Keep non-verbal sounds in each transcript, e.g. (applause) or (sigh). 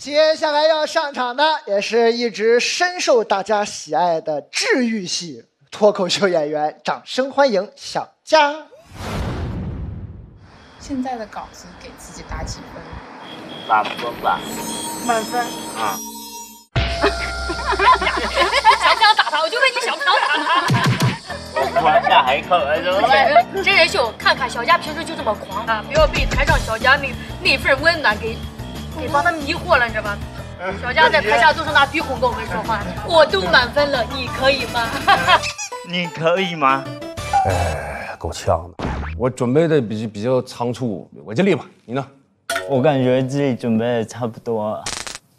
接下来要上场的也是一直深受大家喜爱的治愈系脱口秀演员，掌声欢迎小佳。现在的稿子给自己打几分？满分吧。满分。啊。(laughs) 想不想打他？我就问你想不想打他？我夸下海口了，是不是？真人秀，看看小佳平时就这么狂啊！不要被台上小佳那那份温暖给给把他迷惑了，你知道吧？小佳在台下都是拿鼻孔跟我们说话，我都满分了，你可以吗？(laughs) 你可以吗？哎，够呛的。我准备的比比较仓促，我尽力吧。你呢？我感觉自己准备的差不多，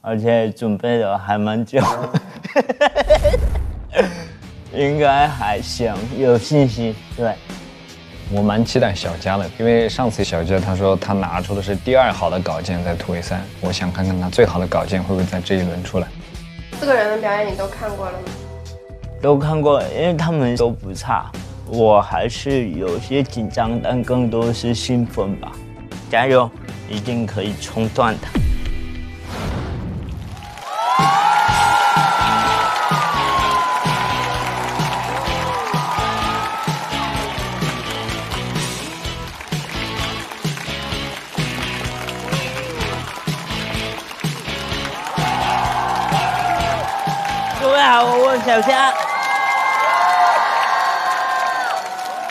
而且准备的还蛮久。(laughs) 应该还行，有信心。对，我蛮期待小佳的，因为上次小佳她说她拿出的是第二好的稿件在突围赛，我想看看她最好的稿件会不会在这一轮出来。四个人的表演你都看过了吗？都看过，因为他们都不差，我还是有些紧张，但更多是兴奋吧。加油，一定可以冲断的。我问小佳。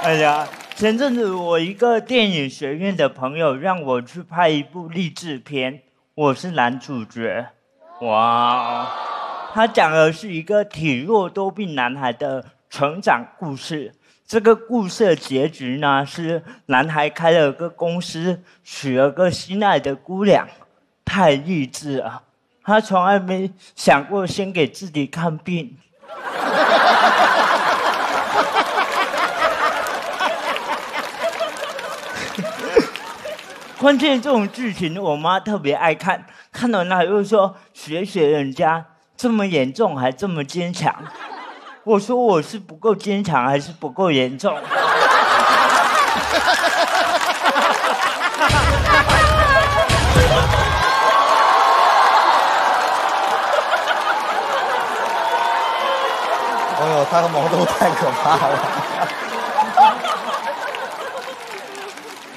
哎呀，前阵子我一个电影学院的朋友让我去拍一部励志片，我是男主角。哇，他讲的是一个体弱多病男孩的成长故事。这个故事的结局呢，是男孩开了个公司，娶了个心爱的姑娘，太励志了。他从来没想过先给自己看病。关键这种剧情，我妈特别爱看，看到那又说学学人家这么严重还这么坚强。我说我是不够坚强还是不够严重？他和毛豆太可怕了。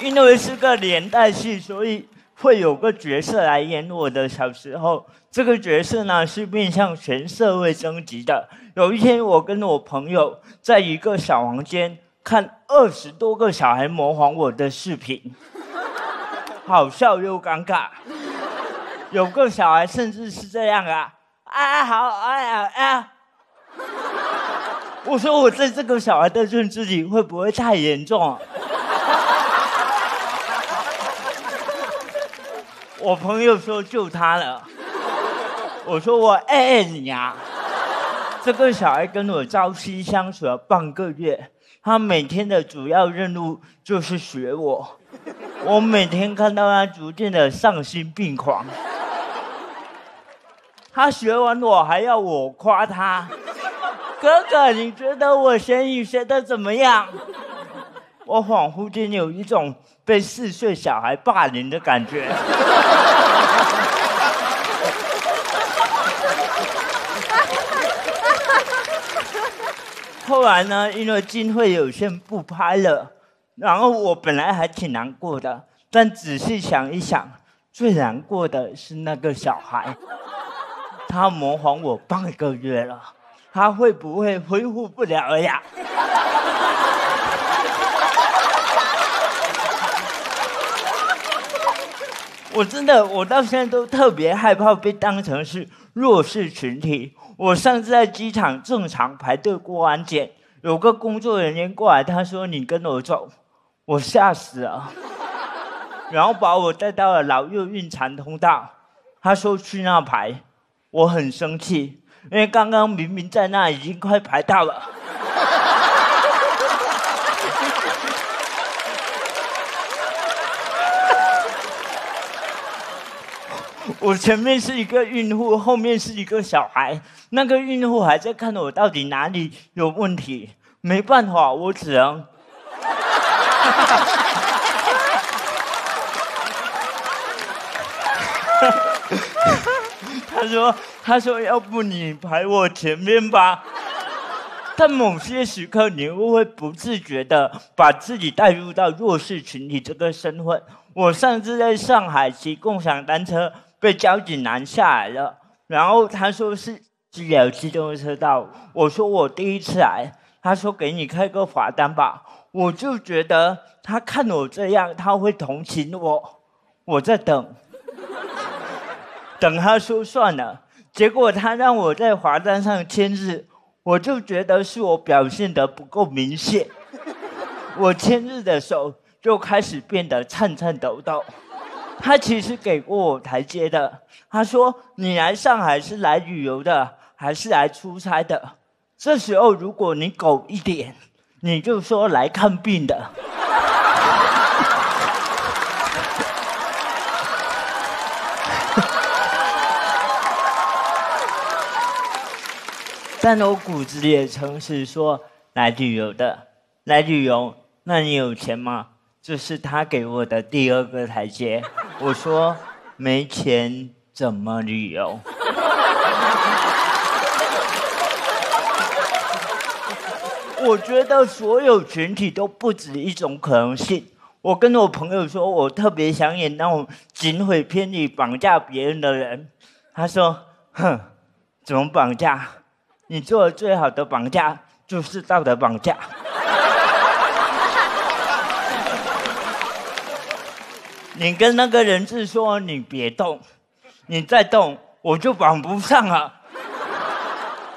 (laughs) 因为是个连带戏，所以会有个角色来演我的小时候。这个角色呢是面向全社会征集的。有一天，我跟我朋友在一个小房间看二十多个小孩模仿我的视频，(laughs) 好笑又尴尬。有个小孩甚至是这样啊，啊好，哎呀哎。我说我在这个小孩的认知里会不会太严重？我朋友说就他了。我说我爱你呀。这个小孩跟我朝夕相处了半个月，他每天的主要任务就是学我。我每天看到他逐渐的丧心病狂。他学完我还要我夸他。哥哥，你觉得我学语学的怎么样？我恍惚间有一种被四岁小孩霸凌的感觉。(laughs) 后来呢，因为经费有限不拍了，然后我本来还挺难过的，但仔细想一想，最难过的是那个小孩，他模仿我半个月了。他会不会恢复不了呀？(laughs) 我真的，我到现在都特别害怕被当成是弱势群体。我上次在机场正常排队过安检，有个工作人员过来，他说：“你跟我走。”我吓死了，然后把我带到了老幼孕产通道。他说去那排，我很生气。因为刚刚明明在那已经快排到了，(laughs) 我前面是一个孕妇，后面是一个小孩，那个孕妇还在看我到底哪里有问题，没办法，我只能。他说他说要不你排我前面吧。(laughs) 但某些时刻，你又会不自觉的把自己带入到弱势群体这个身份。我上次在上海骑共享单车，被交警拦下来了，然后他说是治疗机动车道，我说我第一次来，他说给你开个罚单吧，我就觉得他看我这样，他会同情我，我在等，等他说算了，结果他让我在罚单上签字。我就觉得是我表现的不够明显，我签字的手就开始变得颤颤抖抖。他其实给过我台阶的，他说：“你来上海是来旅游的，还是来出差的？”这时候如果你狗一点，你就说来看病的。但我骨子里也诚实说来旅游的，来旅游，那你有钱吗？这是他给我的第二个台阶。我说没钱怎么旅游？我觉得所有群体都不止一种可能性。我跟我朋友说，我特别想演那种警匪片里绑架别人的人。他说：“哼，怎么绑架？”你做的最好的绑架就是道德绑架。(laughs) 你跟那个人质说你别动，你再动我就绑不上了。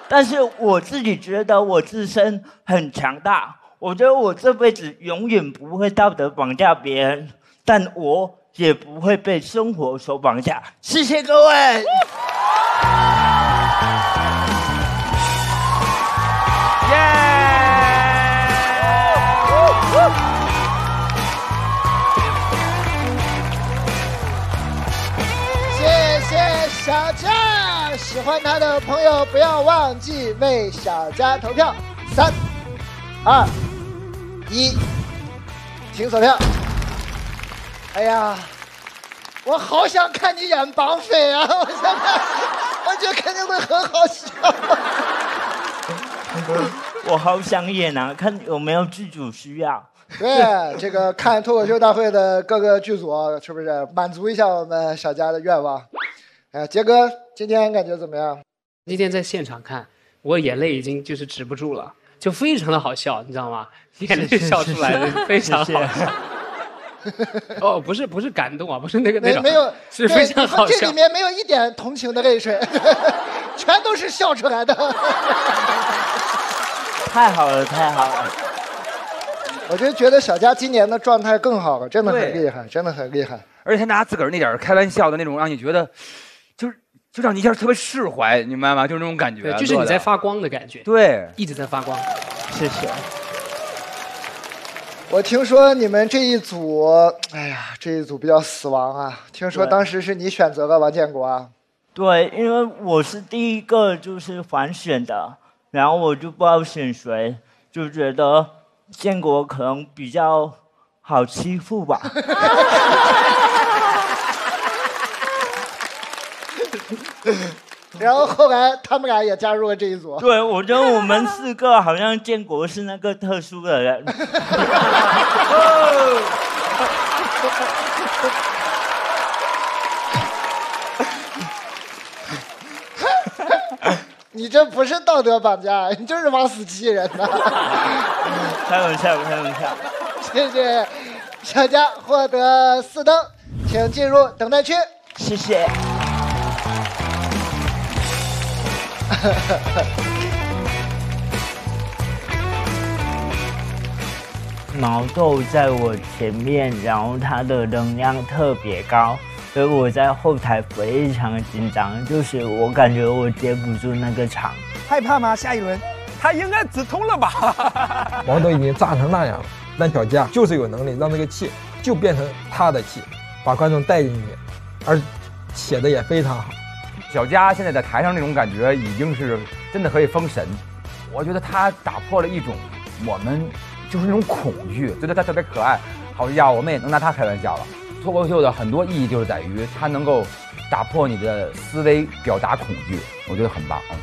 但是我自己觉得我自身很强大，我觉得我这辈子永远不会道德绑架别人，但我也不会被生活所绑架。谢谢各位。小佳，喜欢他的朋友不要忘记为小佳投票。三、二、一，请锁票。哎呀，我好想看你演绑匪啊！(laughs) 我现在我觉得肯定会很好笑。我好想演啊，看有没有剧组需要。对，这个看脱口秀大会的各个剧组，是不是满足一下我们小佳的愿望？哎，杰哥，今天感觉怎么样？今天在现场看，我眼泪已经就是止不住了，就非常的好笑，你知道吗？眼泪笑出来的，非常好笑。哦，不是不是感动啊，不是那个那种，没有，是非常好笑。这里面没有一点同情的泪水，(laughs) 全都是笑出来的。太好了，太好了！我就觉得小佳今年的状态更好了，真的很厉害，真的很厉害。而且他拿自个儿那点开玩笑的那种，让你觉得，就让你一下特别释怀，你明白吗？就是那种感觉，对，就是你在发光的感觉，对，一直在发光。谢谢。我听说你们这一组，哎呀，这一组比较死亡啊！听说当时是你选择了王建国啊？对，因为我是第一个就是反选的，然后我就不知道选谁，就觉得。建国可能比较好欺负吧。(laughs) (laughs) 然后后来他们俩也加入了这一组。对，我觉得我们四个好像建国是那个特殊的人。(laughs) 你这不是道德绑架，你就是往死气人呐！开玩笑，开玩笑。谢谢小佳获得四灯，请进入等待区。谢谢。(laughs) 毛豆在我前面，然后它的能量特别高。所以我在后台非常紧张，就是我感觉我接不住那个场，害怕吗？下一轮，他应该直通了吧？(laughs) 毛豆已经炸成那样了，但小佳就是有能力让这个气就变成他的气，把观众带进去，而写的也非常好。小佳现在在台上那种感觉已经是真的可以封神，我觉得他打破了一种我们就是那种恐惧，觉得他特别可爱，好家伙，我们也能拿他开玩笑了。脱口秀的很多意义就是在于他能够打破你的思维，表达恐惧，我觉得很棒啊。